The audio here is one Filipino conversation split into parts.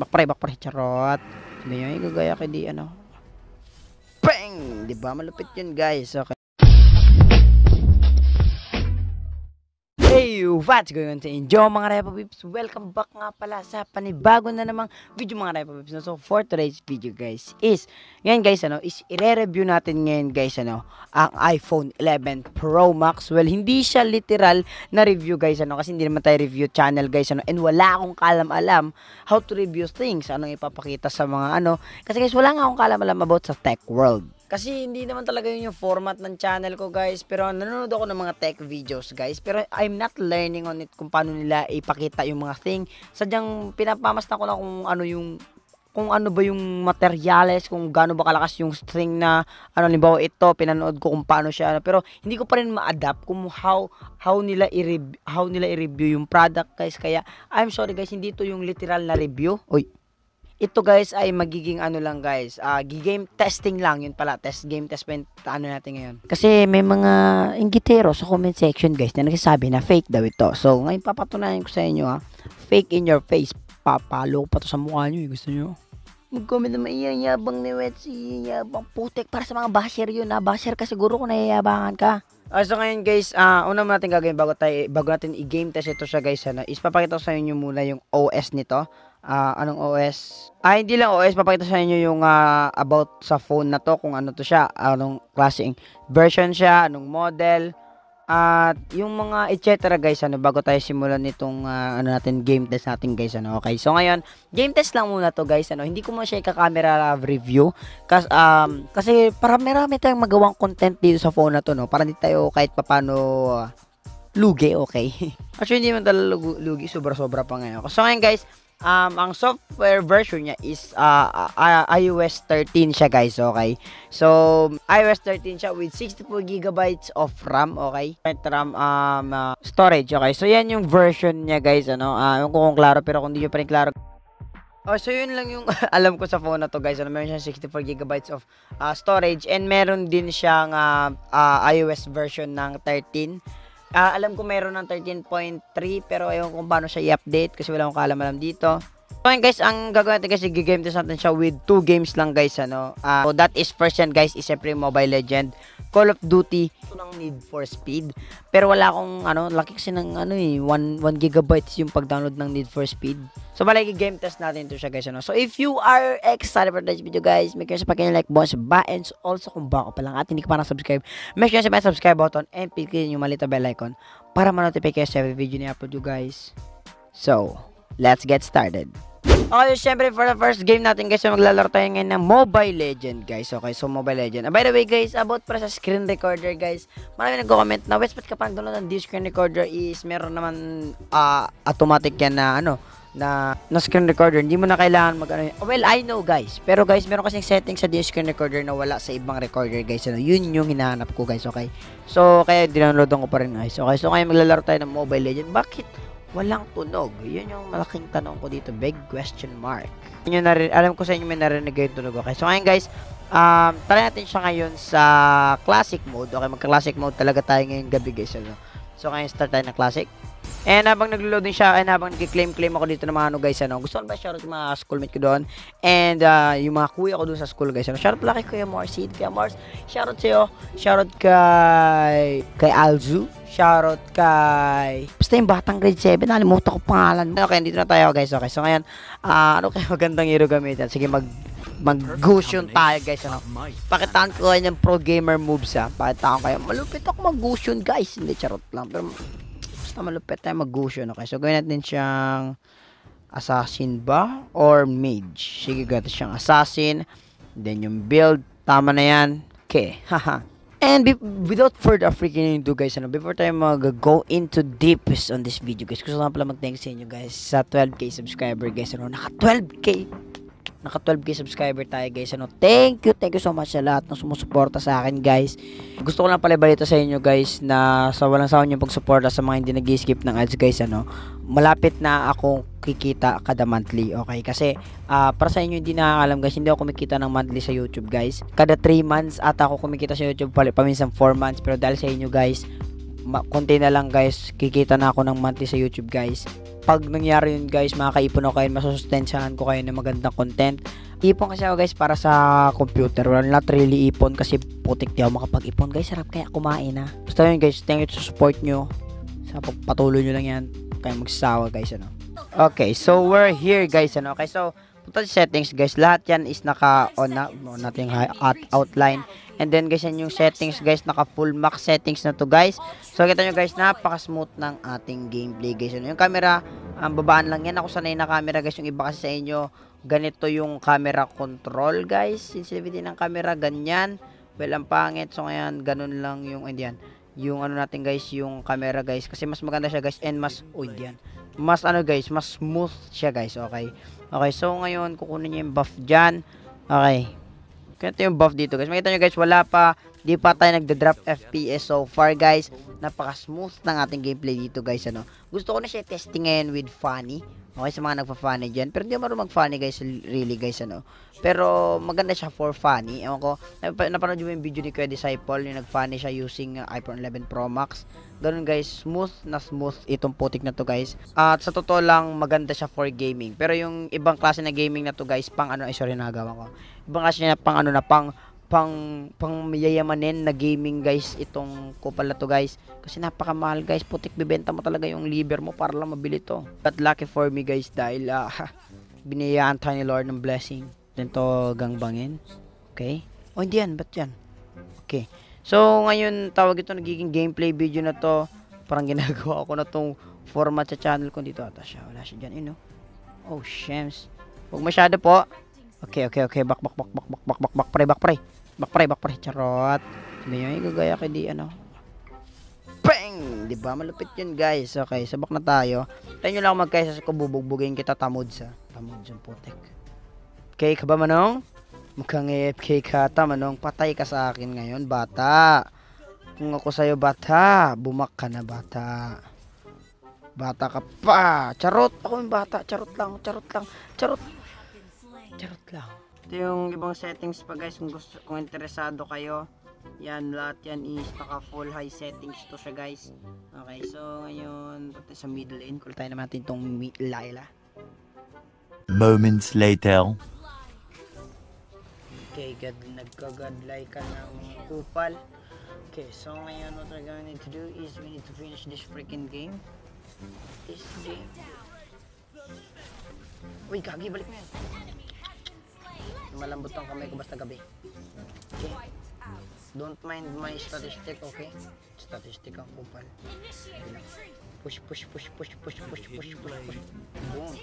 Bakpare, bakpare, charot. Hindi yung igagaya kay di ano. Bang! Di ba? Malupit yun guys. Okay. Hey, what's going on sa inyo mga Repa Pips? Welcome back nga pala sa panibago na namang video mga Repa Pips. So, for today's video guys is, ngayon guys, ano, is i-review natin ngayon guys, ano, ang iPhone 11 Pro Max. Well, hindi siya literal na review guys, ano, kasi hindi naman tayo review channel guys, ano, and wala akong kalam-alam how to review things, anong ipapakita sa mga ano, kasi guys, wala nga akong kalam-alam about sa tech world. Kasi hindi naman talaga yun yung format ng channel ko guys. Pero nanonood ako ng mga tech videos guys. Pero I'm not learning on it kung paano nila ipakita yung mga thing. Sadyang pinapamasta ko lang kung ano yung kung ano ba yung materyales, kung gaano ba kalakas yung string na ano limbawa ito, pinanood ko kung paano siya ano. Pero hindi ko pa rin ma-adapt kung how how nila i how nila i-review yung product guys. Kaya I'm sorry guys, hindi to yung literal na review. Oy, ito guys ay magiging ano lang guys, uh, game testing lang yun pala, test game test pa ano natin ngayon. Kasi may mga inggitero sa comment section guys na nagsasabi na fake daw ito. So ngayon papatunayan ko sa inyo ha, fake in your face, papalo pa to sa mukha nyo eh, gusto nyo? Mag-comment na maiyayabang ni Wetsy, yabang putek para sa mga basher yun ha, basher ka siguro kung nayayabangan ka. Uh, so ngayon guys, uh, una mo natin gagawin bago, tayo, bago natin i-game test ito siya guys, ano, is papakita ko sa inyo muna yung OS nito uh, anong OS. Ah, hindi lang OS, papakita sa inyo yung uh, about sa phone na to, kung ano to siya, anong klaseng version siya, anong model, at yung mga etc guys, ano, bago tayo simulan nitong uh, ano natin, game test natin guys, ano, okay. So ngayon, game test lang muna to guys, ano, hindi ko mo siya ka-camera review, kasi, um, kasi para marami tayong magawang content dito sa phone na to, no, para hindi tayo kahit papano, uh, lugi, okay. Actually, hindi man talaga lugi, sobra-sobra pa ngayon. So ngayon guys, um, ang software version niya is uh, uh, iOS 13 siya guys, okay? So, iOS 13 siya with 64 gigabytes of RAM, okay? RAM um, uh, storage, okay? So, yan yung version niya guys, ano? Uh, kung klaro, pero kung hindi pa rin klaro, Oh, so yun lang yung alam ko sa phone na to guys. Ano, meron siyang 64 gigabytes of uh, storage and meron din siyang uh, uh, iOS version ng 13 Uh, alam ko meron ng 13.3 pero ayaw kung paano siya i-update kasi wala akong kaalam-alam dito. So guys, ang gagawin natin kasi gigame test natin siya with two games lang guys ano. Uh, so that is first yan guys is syempre Mobile Legend, Call of Duty, ito ng Need for Speed. Pero wala akong ano, laki kasi ng ano eh, 1 1 gigabytes yung pag-download ng Need for Speed. So bali game test natin to siya guys ano. So if you are excited for this video guys, make sure sa pagkin like button. Also kung bako pa lang at hindi ka pa na-subscribe, make sure sa subscribe button and click yung malita bell icon para ma-notify kayo sa every video ni upload you guys. So, let's get started. Okay, syempre for the first game natin guys, maglalaro tayo ngayon ng Mobile Legend guys. Okay, so Mobile Legend. And by the way guys, about para sa screen recorder guys, marami nagko-comment na, Wes, ba't ka parang download ng this screen recorder is meron naman uh, automatic yan na ano, na, na screen recorder, hindi mo na kailangan mag ano, well, I know guys, pero guys, meron kasing setting sa this screen recorder na wala sa ibang recorder guys, ano, yun yung hinahanap ko guys, okay? So, kaya dinownload ko pa rin guys, okay? So, kaya maglalaro tayo ng Mobile Legend, bakit walang tunog? Yun yung malaking tanong ko dito, big question mark. Yun narin, alam ko sa inyo may narinig yung tunog, okay? So, ngayon guys, um, try natin siya ngayon sa classic mode, okay? Magka-classic mode talaga tayo ngayong gabi guys, ano? So, ngayon start tayo ng classic. And habang naglo-loading siya, and habang nag-claim-claim ako dito ng mga ano guys, ano, gusto ko ba shoutout yung mga schoolmate ko doon, and uh, yung mga kuya ko doon sa school guys, ano, shoutout pala kay Kuya Mars, Kuya Mars, shoutout sa'yo, shoutout kay, kay Alzu, shoutout kay, basta yung batang grade 7, nalimutan ko pangalan. Okay, dito na tayo guys, okay, so ngayon, uh, ano kayo magandang hero gamitin, sige mag, mag-gusion tayo guys ano. Pakitaan ko kayo ng pro gamer moves ha. Pakitaan ko kayo. Malupit ako mag-gusion guys. Hindi charot lang. Pero basta malupit tayo mag-gusion. Okay, so gawin natin siyang assassin ba? Or mage? Sige, gawin natin siyang assassin. Then yung build, tama na yan. Okay, haha. And without further freaking ado guys, ano, before tayo mag-go into deepest on this video guys, gusto lang pala mag-thank sa inyo guys sa 12k subscriber guys, ano, naka 12k naka 12k subscriber tayo guys. Ano thank you thank you so much sa lahat ng sumusuporta sa akin guys. Gusto ko lang pala balita sa inyo guys na sa walang sawa niyo pagsuporta sa mga hindi nag-skip ng ads guys ano malapit na ako kikita kada monthly okay? Kasi uh, para sa inyo hindi nakakalam guys hindi ako kumikita ng monthly sa YouTube guys. Kada 3 months at ako kumikita sa YouTube paminsan 4 months. Pero dahil sa inyo guys konti na lang guys, kikita na ako ng monthly sa YouTube guys. Pag nangyari yun guys, makakaipon ako kayo, masusustensyahan ko kayo ng magandang content. Ipon kasi ako guys para sa computer. Well, not really ipon kasi putik di ako makapag-ipon guys. Sarap kaya kumain ha. Basta yun guys, thank you sa support nyo. Sa pagpatuloy nyo lang yan. Kaya magsasawa guys ano. Okay, so we're here guys ano. Okay, so punta settings guys. Lahat yan is naka-on na. On natin yung hi- out- outline. And then guys, yan yung settings guys, naka full max settings na to guys. So kita nyo guys, napaka-smooth ng ating gameplay guys. Ano, yung camera, ang babaan lang yan. Ako sanay na camera guys, yung iba kasi sa inyo, ganito yung camera control guys. Sensitivity ng camera, ganyan. Well, ang pangit. So ngayon, ganun lang yung, hindi yan. Yung ano natin guys, yung camera guys. Kasi mas maganda siya guys, and mas, di yan. Mas ano guys, mas smooth siya guys, okay. Okay, so ngayon, kukunin niyo yung buff dyan. Okay, Ganito yung buff dito guys. Makita nyo guys, wala pa, di pa tayo nagda-drop FPS so far guys. Napaka-smooth ng ating gameplay dito guys. Ano. Gusto ko na siya testing ngayon with funny. Okay, sa mga nagpa-funny dyan. Pero hindi ako marunong mag-funny guys, really guys. Ano. Pero maganda siya for funny. Ewan ko, nap- napanood mo yung video ni Kuya Disciple, yung nag-funny siya using iPhone 11 Pro Max. Ganun guys, smooth na smooth itong putik na to guys. At sa totoo lang, maganda siya for gaming. Pero yung ibang klase na gaming na to guys, pang ano, ay sorry nagawa ko. Ibang klase na pang ano na, pang pang pang yayamanin na gaming guys itong kupal na to guys. Kasi napakamahal guys. Putik bibenta mo talaga yung liver mo para lang mabili to. But lucky for me guys dahil ah, uh, binayaan tayo ni Lord ng blessing. Dito gangbangin. Okay? Oh hindi yan. Ba't yan? Okay. So ngayon tawag ito nagiging gameplay video na to. Parang ginagawa ko na tong format sa channel ko. Dito ata siya. Wala siya dyan you oh shems huwag masyado po. Okay okay okay. Back back back back back back back pre back pre back pre charot sabi nyo igagaya kay di ano Bang! Di ba? Malupit yun, guys. Okay, sabak na tayo. Tayo nyo lang magkaisa sa kububugbugin kita tamod sa. Tamod yung putek. Okay ka ba, Manong? Mukhang AFK ka ta, Manong. Patay ka sa akin ngayon, bata. Kung ako sa'yo, bata, bumak ka na, bata. Bata ka pa. Charot. Ako yung bata. Charot lang. Charot lang. Charot. Charot lang. Ito yung ibang settings pa guys kung gusto kung interesado kayo. Yan, lahat yan is naka full high settings to siya guys. Okay, so ngayon punta sa middle lane. Call tayo naman natin itong Laila. Moments later. Okay, god, nagka-godlike ka ng kupal. Okay, so ngayon what we're gonna need to do is we need to finish this freaking game. This game. Uy, gagi, balik mo yan. Malambot ang kamay ko basta gabi. Okay. Don't mind my statistic, okay? Statistic ang kupal. Push, push, push, push, push, push, push, push, push. Boom.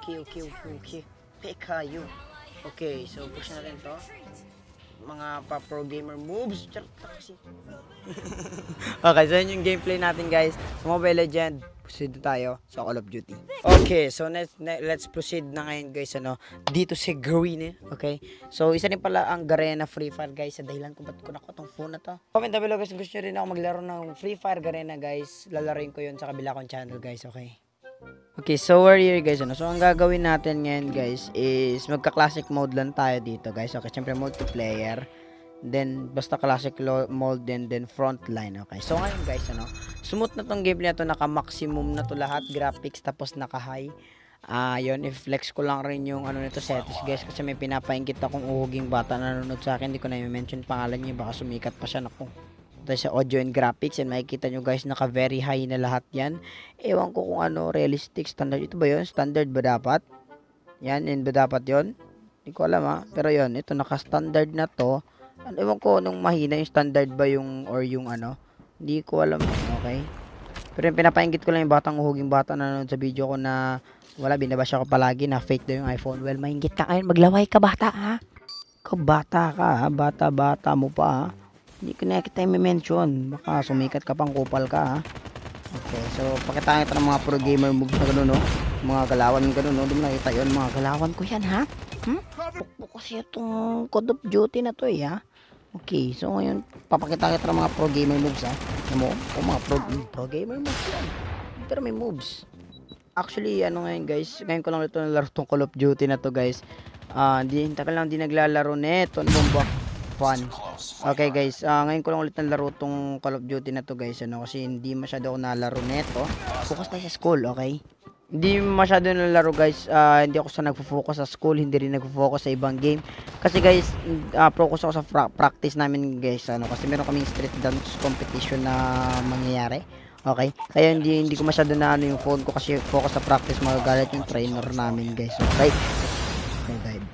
Okay, okay, okay, okay. Pekayo. Okay, so push natin to. Mga pa-pro gamer moves. Charot kasi. Okay, so yun yung gameplay natin guys. Sa Mobile Legend, proceed tayo sa Call of Duty. Okay, so let's, let's proceed na ngayon guys, ano, dito si Green, eh. okay? So, isa rin pala ang Garena Free Fire guys, sa dahilan kung ba't ko nakuha tong phone na to. Comment down below guys, kung gusto nyo rin ako maglaro ng Free Fire Garena guys, lalaroin ko yun sa kabila kong channel guys, okay? Okay, so we're here guys. Ano? So, ang gagawin natin ngayon guys is magka-classic mode lang tayo dito guys. Okay, syempre multiplayer. Then, basta classic mode din, then frontline. Okay, so ngayon guys, ano, smooth na tong gameplay na to. Naka-maximum na to lahat. Graphics, tapos naka-high. Ah, yun, i-flex ko lang rin yung ano nito settings guys kasi may pinapaingkit akong uhuging bata na nanonood sa akin. Hindi ko na i-mention pangalan niya, baka sumikat pa siya naku. Tapos sa audio and graphics, yan makikita nyo guys, naka very high na lahat yan. Ewan ko kung ano, realistic standard. Ito ba yun? Standard ba dapat? Yan, yun ba dapat yun? Hindi ko alam ha. Pero yun, ito naka-standard na to. Ewan ko nung mahina yung standard ba yung, or yung ano. Hindi ko alam. Okay. Pero yung pinapaingit ko lang yung batang uhuging bata na nanonood sa video ko na wala, binabasya ko palagi na fake daw yung iPhone. Well, maingit ka ngayon. Maglaway ka bata ha. Ikaw bata ka ha. Bata-bata mo pa ha. Hindi ko na kita i-mention. Baka sumikat ka pang kupal ka ha. Okay, so pakita kita ng mga pro gamer moves na gano'n no. Mga galawan gano'n no. Doon nakita yun. Mga galawan ko yan ha. Hmm? Pukpuk kasi itong Call of Duty na to eh ha. Okay, so ngayon papakita kita ng mga pro gamer moves ha. Ano mo? O mga pro, pro gamer moves yan. Pero may moves. Actually, ano ngayon guys, ngayon ko lang ito nalaro tong Call of Duty na to guys. Ah, di tagal lang di naglalaro nito. Ano ba? Fun. Okay guys, ah, ngayon ko lang ulit nalaro tong Call of Duty na to guys, ano, kasi hindi masyado ako nalaro neto. Focus tayo sa school, okay? Hindi masyado nalaro guys, ah, hindi ako sa nagfo-focus sa school, hindi rin nagfo-focus sa ibang game. Kasi guys, ah, focus ako sa practice namin guys, ano, kasi meron kaming street dance competition na mangyayari. Okay? Kaya hindi hindi ko masyado na ano yung phone ko kasi focus sa practice magagalit yung trainer namin guys. Okay? Okay, dive.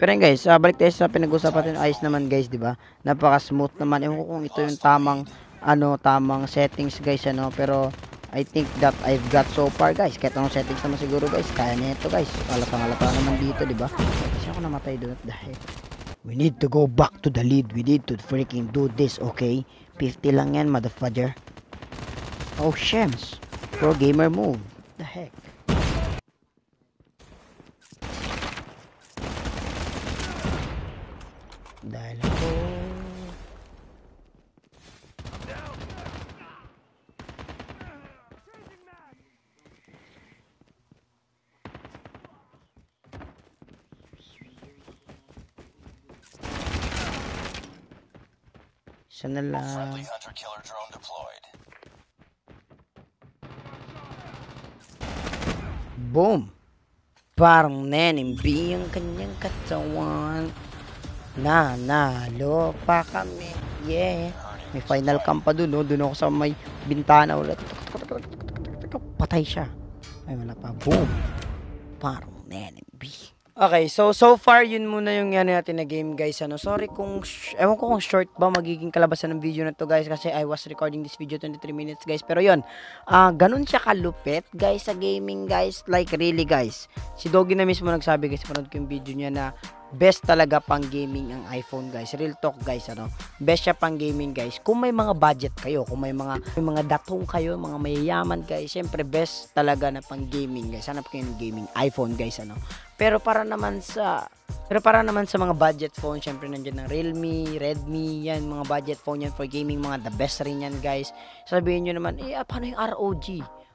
Pero guys, ah, balik tayo sa pinag-usapan natin. Ayos naman guys, di ba? Napaka-smooth naman. Ewan ko kung ito yung tamang, ano, tamang settings guys, ano. Pero, I think that I've got so far guys. Kahit anong settings naman siguro guys. Kaya nito guys. Halatang halata naman dito, di ba? Kasi ako namatay doon at dahil. We need to go back to the lead. We need to freaking do this, okay? 50 lang yan, motherfucker. Oh, shems. Pro gamer move. The heck? Dahil ako... Isa na lang. Friendly hunter killer drone deployed. Boom! Parang nenimbi ang kanyang katawan. Nanalo pa kami. Yeah. May final camp pa dun, no? Dun ako sa may bintana ulit. Patay siya. Ay, wala pa. Boom! Parang nenimbi. Okay, so so far yun muna yung ano natin na game guys. Ano, sorry kung ewan ko kung short ba magiging kalabasan ng video na to guys kasi I was recording this video 23 minutes guys. Pero yun, ah ganun siya kalupit guys sa gaming guys. Like really guys. Si Doggy na mismo nagsabi guys, panood ko yung video niya na best talaga pang gaming ang iPhone guys. Real talk guys ano. Best siya pang gaming guys. Kung may mga budget kayo, kung may mga may mga datong kayo, mga mayayaman guys, syempre best talaga na pang gaming guys. Hanap kayo ng gaming iPhone guys ano. Pero para naman sa pero para naman sa mga budget phone, syempre nandiyan ng Realme, Redmi, yan, mga budget phone yan for gaming, mga the best rin yan guys. Sabihin nyo naman, eh, ah, paano yung ROG?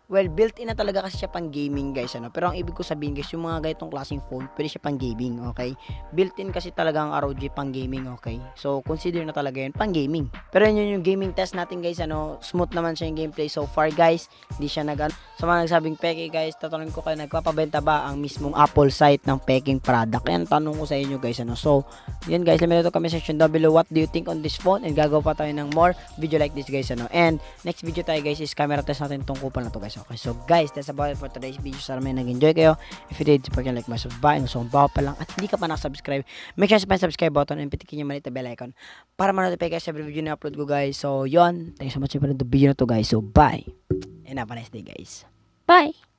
Well, built-in na talaga kasi siya pang gaming guys, ano. Pero ang ibig ko sabihin guys, yung mga ganitong klaseng phone, pwede siya pang gaming, okay? Built-in kasi talaga ang ROG pang gaming, okay? So, consider na talaga yun pang gaming. Pero yun yung gaming test natin guys, ano, smooth naman siya yung gameplay so far guys. Hindi siya nag Sa mga nagsabing peke guys, tatanungin ko kayo, nagpapabenta ba ang mismong Apple site ng peking product? Yan, tanong ko sa inyo guys, ano. So, yan guys, me know comment section down below what do you think on this phone and gagawa pa tayo ng more video like this guys, ano. And, next video tayo guys is camera test natin tong kupal na to guys. Okay, so guys, that's about it for today's video. Sana may nag-enjoy kayo. If you did, support like my subscribe. Kung so, bago pa lang at hindi ka pa nakasubscribe, make sure sa subscribe button and pitikin yung maliit bell icon para ma-notify sa every video na upload ko guys. So, yon Thank you so much for the video na to guys. So, bye. And have a nice day guys. Bye.